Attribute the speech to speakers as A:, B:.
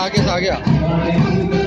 A: आगे से आ। गया